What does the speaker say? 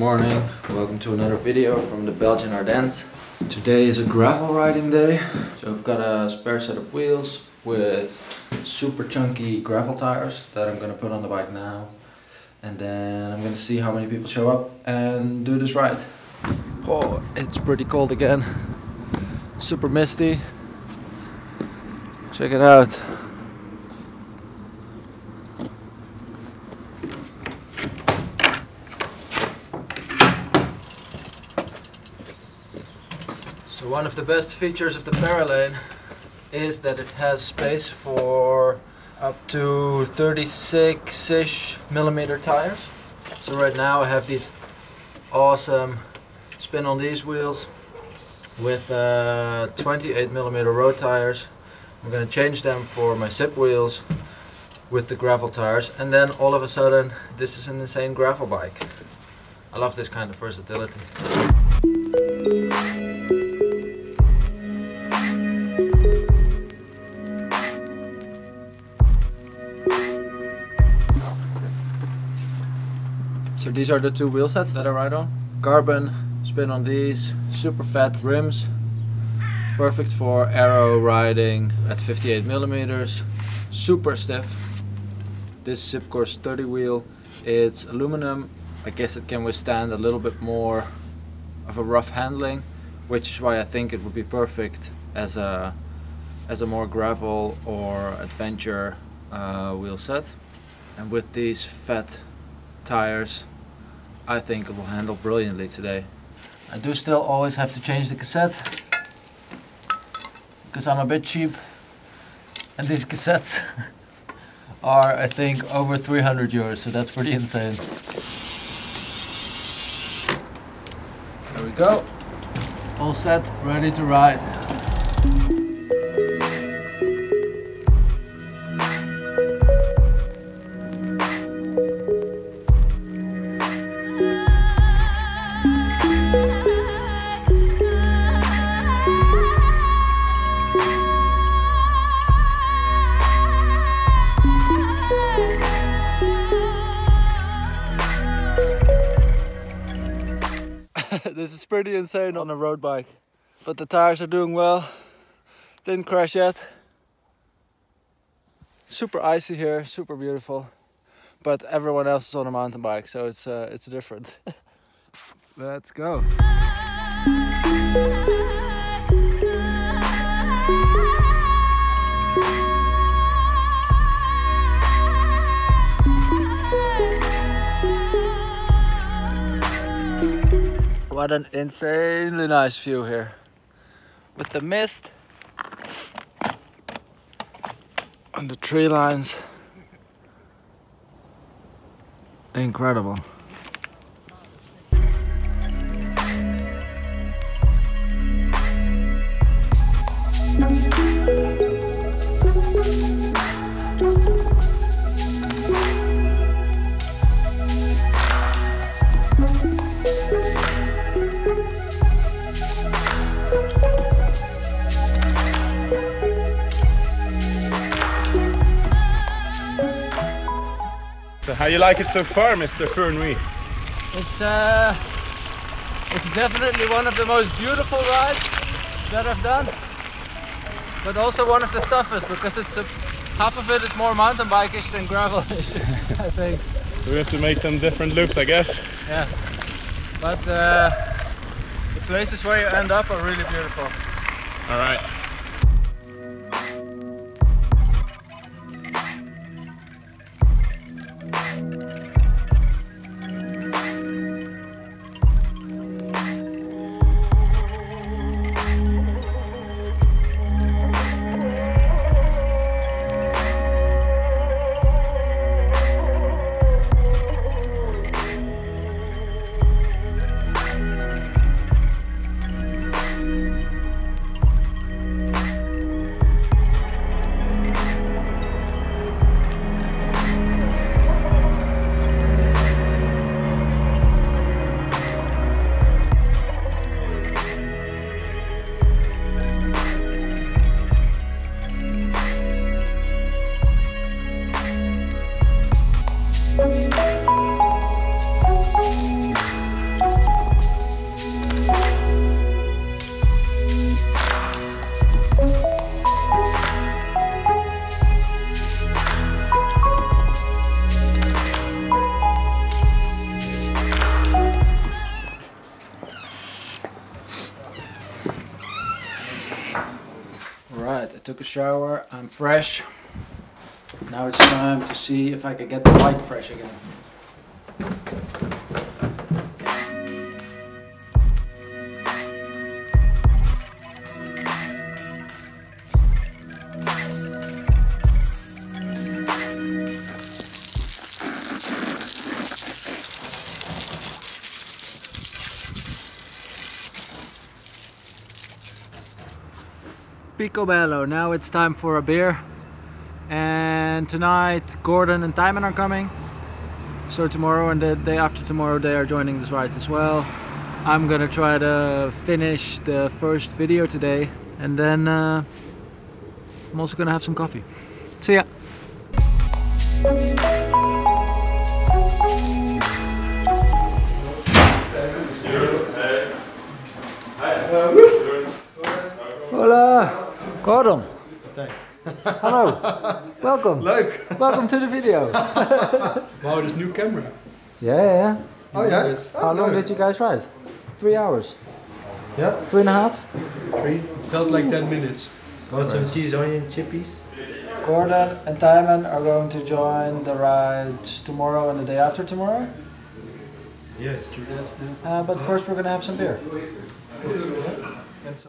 morning, welcome to another video from the Belgian Ardennes. Today is a gravel riding day, so I've got a spare set of wheels with super chunky gravel tires that I'm gonna put on the bike now. And then I'm gonna see how many people show up and do this ride. Oh, it's pretty cold again. Super misty. Check it out. So one of the best features of the Paralane is that it has space for up to 36-ish millimeter tires. So right now I have these awesome spin on these wheels with uh, 28 millimeter road tires. I'm gonna change them for my Zipp wheels with the gravel tires and then all of a sudden this is an insane gravel bike. I love this kind of versatility. So these are the two wheel sets that I ride on. Carbon, spin on these, super fat rims. Perfect for aero riding at 58 millimeters. Super stiff. This Zipp Course 30 wheel, it's aluminum. I guess it can withstand a little bit more of a rough handling, which is why I think it would be perfect as a as a more gravel or adventure uh, wheel set. And with these fat tires, I think it will handle brilliantly today. I do still always have to change the cassette because I'm a bit cheap and these cassettes are I think over 300 euros so that's pretty insane. There we go. All set, ready to ride. this is pretty insane on a road bike. But the tires are doing well. Didn't crash yet. Super icy here, super beautiful. But everyone else is on a mountain bike, so it's uh, it's different. Let's go. What an insanely nice view here. With the mist and the tree lines. Incredible. So how you like it so far, Mr. Fernwee? It's uh, it's definitely one of the most beautiful rides that I've done, but also one of the toughest because it's a, half of it is more mountain bike-ish than gravel is, I think. So we have to make some different loops, I guess. Yeah, but uh, the places where you end up are really beautiful. All right. Took a shower, I'm fresh. Now it's time to see if I can get the bike fresh again. Picobello, now it's time for a beer. And tonight Gordon and Timon are coming. So tomorrow and the day after tomorrow they are joining this ride as well. I'm gonna try to finish the first video today and then uh, I'm also gonna have some coffee. See ya! Hola! Gordon! Hallo! Welcome! Leuk. Welcome to the video! Wow, this new camera. Yeah, yeah, yeah. Oh ja? It's- How long did you guys ride? Three hours? Ja, Three and a half? three. Felt like 10 minutes. Want some cheese onion chippies? Gordon and Timon are going to join the ride tomorrow and the day after tomorrow. Yes. Uh, but first we're gonna have some beer. And some